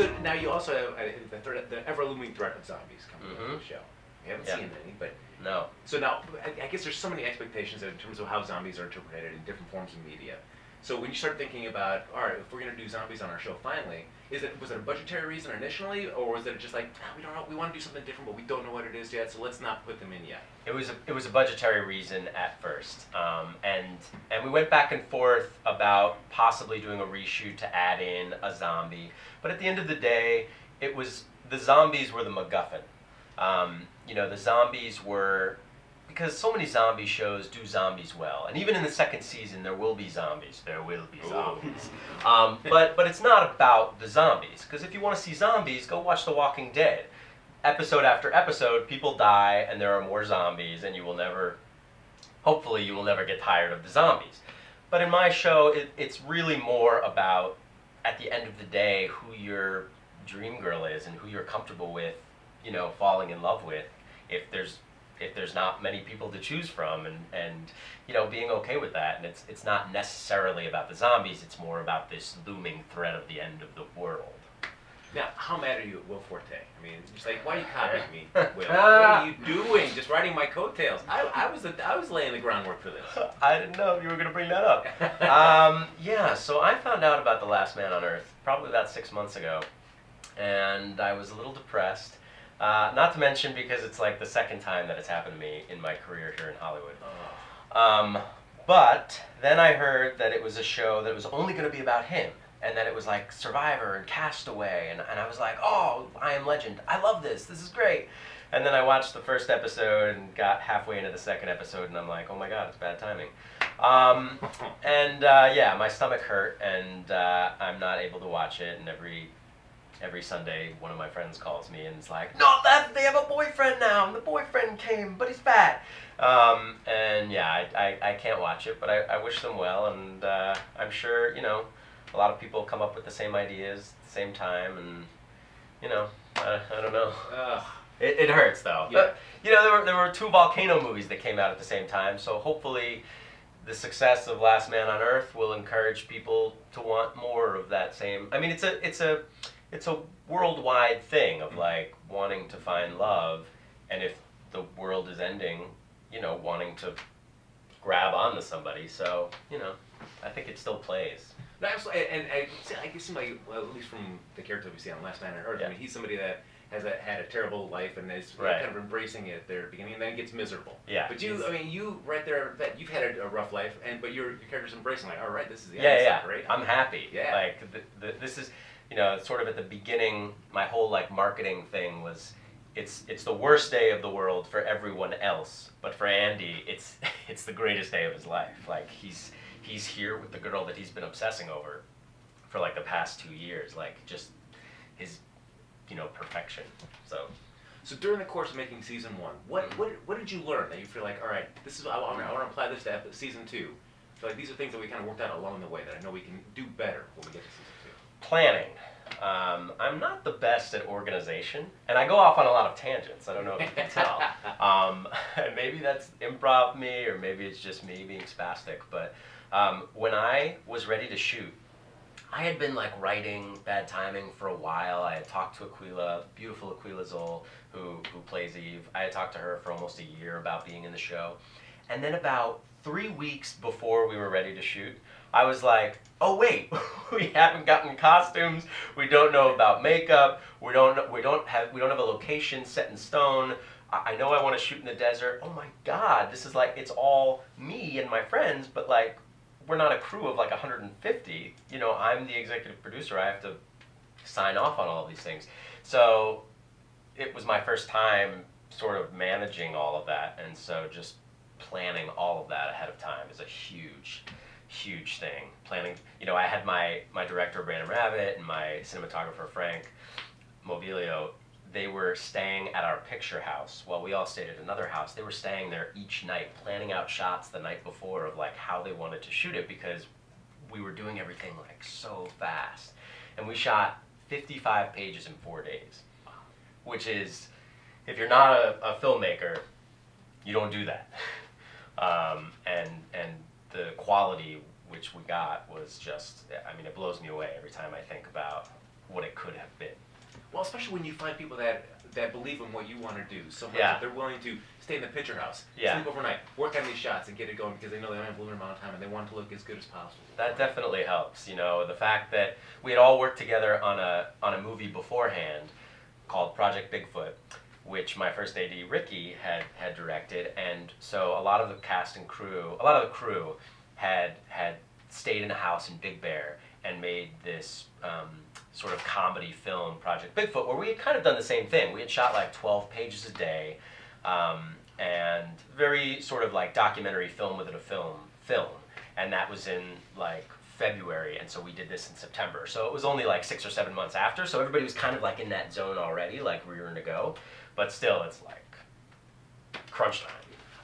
So now you also have I think, the, threat, the ever looming threat of zombies coming Mhm. to the show. We haven't Yeah. seen any, but No. so now I, I guess there's so many expectations in terms of how zombies are interpreted in different forms of media. So when you start thinking about, all right, if we're gonna do zombies on our show finally, is it was it a budgetary reason initially, or was it just like ah, we don't know, we want to do something different, but we don't know what it is yet, so let's not put them in yet. It was a, it was a budgetary reason at first, um, and and we went back and forth about possibly doing a reshoot to add in a zombie. But at the end of the day, it was the zombies were the MacGuffin. Um, you know, the zombies were because so many zombie shows do zombies well, and even in the second season, there will be zombies. There will be zombies. Um, but but it's not about the zombies because if you want to see zombies, go watch The Walking Dead. Episode after episode, people die, and there are more zombies, and you will never. Hopefully, you will never get tired of the zombies. But in my show, it, it's really more about, at the end of the day, who your dream girl is and who you're comfortable with, you know, falling in love with. If there's if there's not many people to choose from and, and you know being okay with that and it's it's not necessarily about the zombies it's more about this looming threat of the end of the world Now, how mad are you at Will Forte? I mean, it's like, why are you copying me, Will? what are you doing? Just riding my coattails. I, I was the, I was laying the groundwork for this. I didn't know you were going to bring that up. um, yeah, so I found out about The Last Man on Earth probably about six months ago, and I was a little depressed. Uh, not to mention because it's like the second time that it's happened to me in my career here in Hollywood. Oh. Um, but then I heard that it was a show that was only going to be about him, and that it was like Survivor and Castaway, and, and I was like, oh, I Am Legend. I love this. This is great. And then I watched the first episode and got halfway into the second episode, and I'm like, oh my god, it's bad timing. Um, and uh, yeah, my stomach hurt, and uh, I'm not able to watch it. And every every Sunday, one of my friends calls me and is like, "No, that they have a boyfriend now, and the boyfriend came, but he's fat." Um, and yeah, I, I, I can't watch it, but I, I wish them well, and uh, I'm sure you know a lot of people come up with the same ideas at the same time, and you know, I, I don't know. Ugh. It, it hurts though. Yeah. But, you know, there were there were two volcano movies that came out at the same time, so hopefully, the success of Last Man on Earth will encourage people to want more of that same. I mean, it's a it's a it's a worldwide thing of Mhm. like wanting to find love, and if the world is ending, you know, wanting to grab onto somebody. So you know, I think it still plays. No, absolutely. And, and I, I guess like, well, at least from the character we see on Last Man on Earth, Yeah. I mean, he's somebody that has a, had a terrible life and is Right. kind of embracing it at the beginning, and then gets miserable. Yeah. But you, I mean, you right there, that you've had a, a rough life, and but your, your character's embracing like, all right, this is the yeah, end. yeah, right? I'm happy. Yeah. Like the, the, this is, you know, sort of at the beginning. My whole like marketing thing was, it's it's the worst day of the world for everyone else, but for Andy, it's it's the greatest day of his life. Like he's he's here with the girl that he's been obsessing over for like the past two years. Like just his, you know, perfection. So So during the course of making season one, what what what did you learn that you feel like, all right, this is I want, I want to apply this to season two. So like these are things that we kind of worked out along the way that I know we can do better when we get to season. Planning. Um, I'm not the best at organization, and I go off on a lot of tangents. I don't know if you can tell. Um, and maybe that's improv me, or maybe it's just me being spastic. But um, when I was ready to shoot, I had been like writing Bad Timing for a while. I had talked to Aquella, beautiful Aquella Zoll, who who plays Eve. I had talked to her for almost a year about being in the show, and then about three weeks before we were ready to shoot, I was like, "Oh wait, we haven't gotten costumes. We don't know about makeup. We don't we don't have we don't have a location set in stone. I, I know I want to shoot in the desert. Oh my God, this is like it's all me and my friends, but like we're not a crew of like 150. You know, I'm the executive producer. I have to sign off on all these things. So it was my first time sort of managing all of that, and so just planning all of that ahead of time is a huge huge thing. Planning you know i had my my director brandon rabbit and my cinematographer frank mobilio. They were staying at our picture house while we all stayed at another house. They were staying there each night planning out shots the night before of like how they wanted to shoot it because we were doing everything like so fast. And we shot 55 pages in four days which is if you're not a, a filmmaker you don't do that. Um, and and the quality which we got was just i mean it blows me away every time i think about what it could have been. Well, especially when you find people that that believe in what you want to do so much Yeah. that they're willing to stay in the picture house, Yeah. sleep overnight, work on these shots, and get it going because they know they only have a limited amount of time and they want to look as good as possible. That definitely helps. You know, the fact that we had all worked together on a on a movie beforehand called Project Bigfoot, which my first AD Ricky had had directed, and so a lot of the cast and crew, a lot of the crew, had had stayed in a house in Big Bear and made this um, sort of comedy film, Project Bigfoot, where we had kind of done the same thing. We had shot like twelve pages a day. Um, and very sort of like documentary film within a film film and that was in like February, and so we did this in September. So it was only like six or seven months after. So everybody was kind of like in that zone already, like rearing to go. But still, it's like crunch time.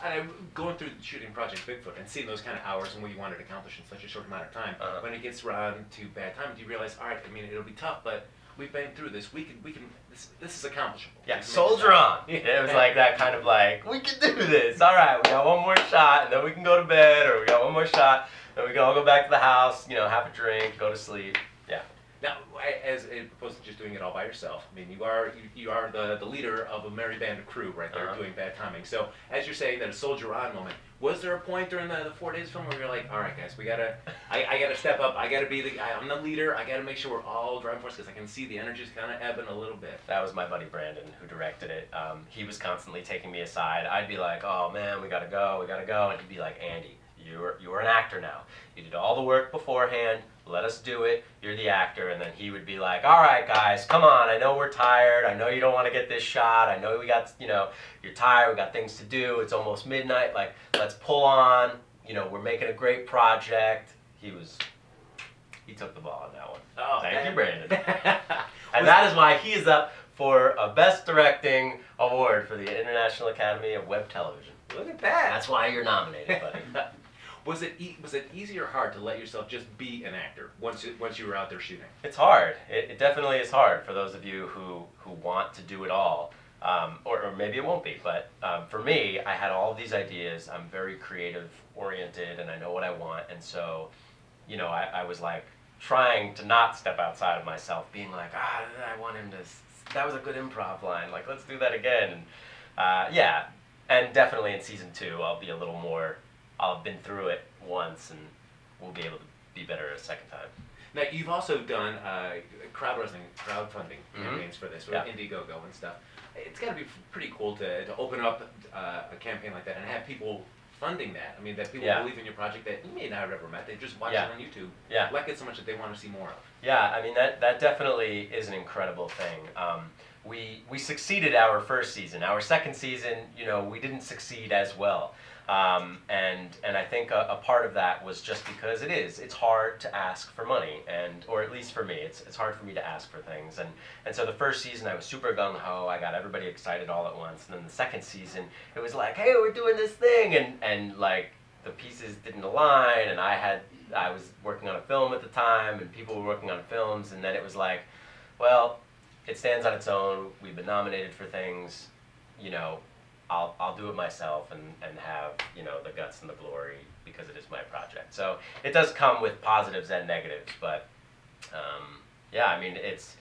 I'm going through shooting Project Bigfoot and seeing those kind of hours and what you wanted to accomplish in such a short amount of time. Uh-huh. When it gets around to bad time, do you realize, all right, I mean, it'll be tough, but we've been through this. We can, we can. This, this is accomplishable. Yeah, We can make soldier on. happen. It was like that kind of like we can do this. All right, we got one more shot, and then we can go to bed, or we got one more shot, then we can all go back to the house. You know, have a drink, go to sleep. Yeah. Now, as opposed to just doing it all by yourself, I mean, you are you, you are the, the leader of a merry band of crew right there Uh-huh. doing bad timing. So, as you're saying that a soldier on moment, was there a point during the, the four days film where you're like, all right, guys, we gotta, I, I gotta step up, I gotta be the, I, I'm the leader, I gotta make sure we're all driving force because I can see the energy's kind of ebbing a little bit. That was my buddy Brandon who directed it. Um, he was constantly taking me aside. I'd be like, "Oh man, we gotta go, we gotta go," and he'd be like, "Andy, you're you're an actor now. You did all the work beforehand. Let us do it. You're the actor." And then he would be like, "All right, guys, come on. I know we're tired. I know you don't want to get this shot. I know we got you know you're tired. We got things to do. It's almost midnight. Like, let's pull on. You know, we're making a great project." He was. He took the ball on that one. Oh, Thank you. Brandon. And that is why he is up for a Best Directing Award for the International Academy of Web Television. Look at that. That's why you're nominated, buddy. was it e- was it easy or hard to let yourself just be an actor once you, once you were out there shooting? it's hard. It, it definitely is hard for those of you who, who want to do it all. Um, or, or maybe it won't be, but um, for me, I had all these ideas. I'm very creative oriented and I know what I want. And so, you know, I, I was like trying to not step outside of myself, being like, ah, I want him to, that was a good improv line. Like, let's do that again. Uh, yeah, and definitely in season two, I'll be a little more, I'll have been through it once and we'll be able to be better a second time. Now you've also done uh, crowdsourcing, crowdfunding Mhm. campaigns for this, with Yeah. Indiegogo and stuff. It's got to be pretty cool to, to open up uh, a campaign like that and have people funding that. I mean, that people Yeah. believe in your project that you may not have ever met. They just watch Yeah. it on YouTube, Yeah. like it so much that they want to see more of. Yeah, I mean that that definitely is an incredible thing. Um, we we succeeded our first season. Our second season, you know, we didn't succeed as well. Um, and and I think a, a part of that was just because it is. It's hard to ask for money, and or at least for me, it's it's hard for me to ask for things. And and so the first season, I was super gung ho. I got everybody excited all at once. And then the second season, it was like, hey, we're doing this thing, and and like the pieces didn't align, and I had I was working on a film at the time, and people were working on films, and then it was like, well, it stands on its own. We've been nominated for things, you know. I'll, I'll do it myself and, and have you know the guts and the glory because it is my project. So it does come with positives and negatives, but um, yeah, I mean it's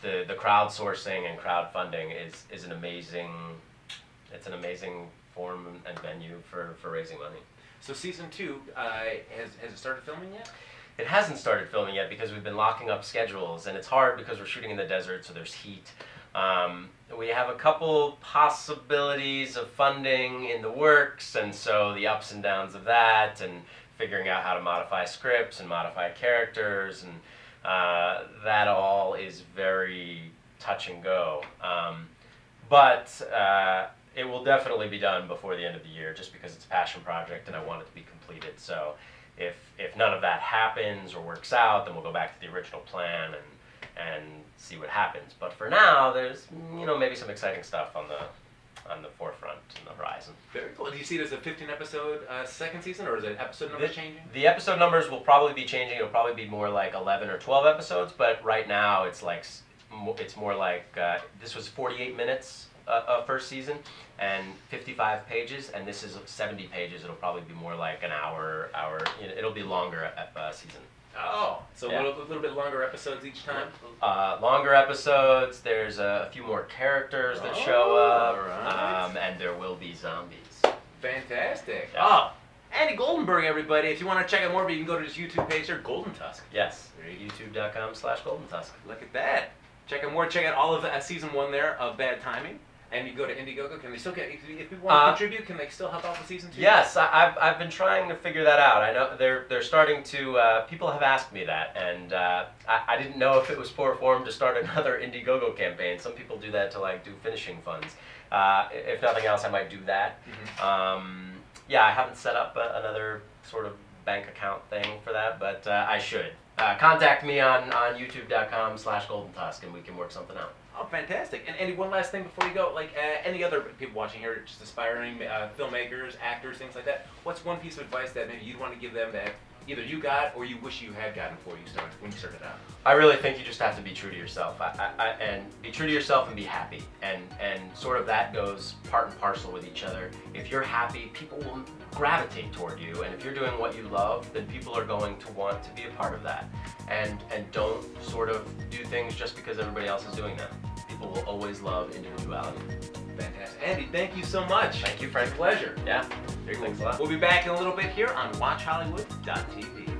the the crowdsourcing and crowdfunding is is an amazing it's an amazing form and venue for, for raising money. So season two uh, has has it started filming yet? It hasn't started filming yet because we've been locking up schedules, and it's hard because we're shooting in the desert, so there's heat. Um, we have a couple possibilities of funding in the works, and so the ups and downs of that, and figuring out how to modify scripts and modify characters, and uh, that all is very touch and go. Um, but uh, it will definitely be done before the end of the year, just because it's a passion project, and I want it to be completed. So if if none of that happens or works out, then we'll go back to the original plan and and see what happens. But for now, there's you know maybe some exciting stuff on the on the forefront and the horizon. Very cool. Do you see it as a 15 episode uh, second season, or is it episode number The- changing? The episode numbers will probably be changing. It'll probably be more like 11 or 12 episodes, but right now it's like it's more like uh, this was 48 minutes uh, uh, first season and 55 pages, and this is 70 pages. It'll probably be more like an hour, hour. You know, it'll be longer uh, uh, season. Oh, So Yeah. a, little, a little bit longer episodes each time. Uh, longer episodes. There's a few more characters that show Oh, up, alright. um, and there will be zombies. Fantastic. Yeah. Oh, Andy Goldenberg, everybody. If you want to check out more you can go to his YouTube page there, Golden Tusk. Yes. YouTube.com slash Golden Tusk. Look at that. Check out more. Check out all of uh, season one there of Bad Timing. And you go to Indiegogo. Can they still get, if, people want to Uh, contribute, can they still help out with season two? Yes, I, I've, I've been trying to figure that out. I know they're they're starting to. Uh, people have asked me that, and uh, I, I didn't know if it was poor form to start another Indiegogo campaign. Some people do that to like do finishing funds. Uh, if nothing else, I might do that. Mhm. Um, yeah, I haven't set up a, another sort of bank account thing for that, but uh, I should. Uh, contact me on, on youtube.com slash golden tusk and we can work something out. Oh, fantastic. And Andy, one last thing before you go. Like uh, any other people watching here, just aspiring uh, filmmakers, actors, things like that, what's one piece of advice that maybe you'd want to give them that either you got or you wish you had gotten before you started, when you started out? I really think you just have to be true to yourself, I, I, I, and be true to yourself and be happy, and and sort of that goes part and parcel with each other. If you're happy, people will gravitate toward you, and if you're doing what you love, then people are going to want to be a part of that, and and don't sort of do things just because everybody else is doing them. People will always love individuality. Fantastic. Andy, thank you so much. Thank you, Frank. Pleasure. Yeah, thanks a lot. We'll be back in a little bit here on WatchHollywood.tv.